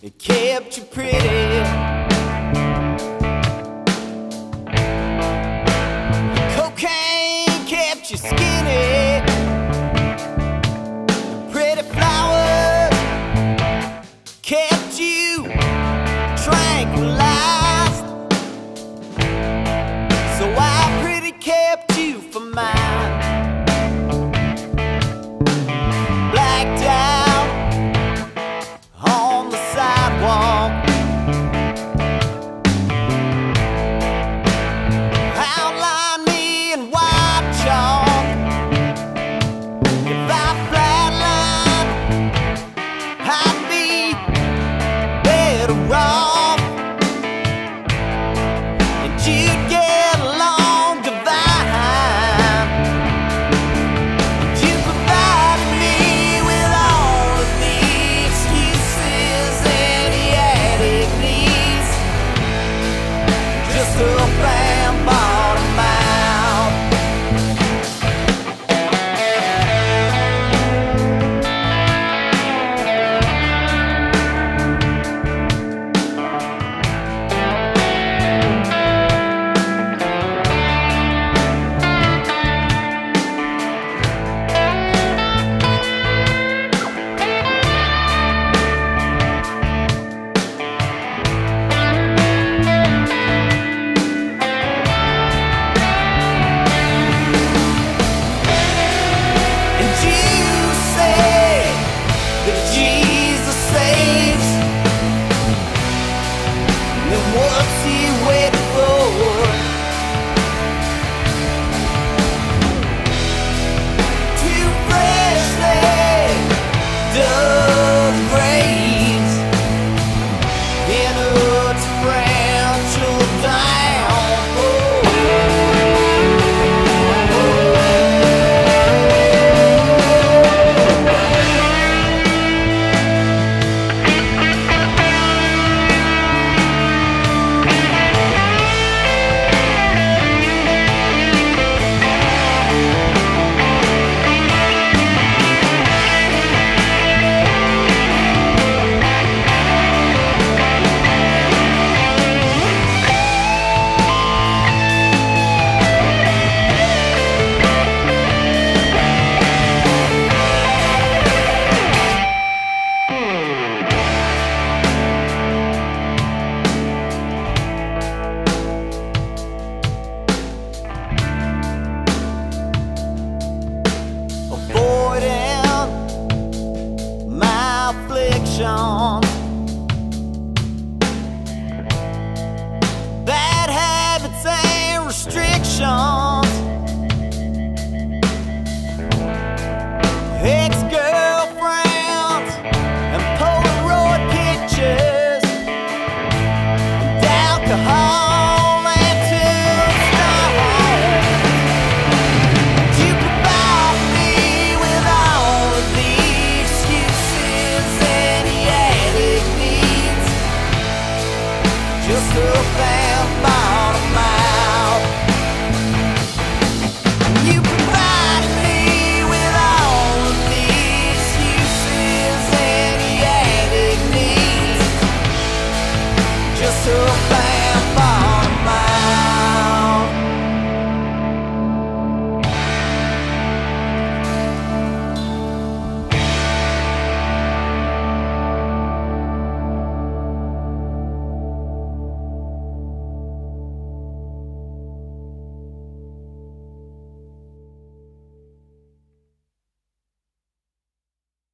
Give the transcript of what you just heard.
It kept you pretty. Cocaine kept you skinny. gone. to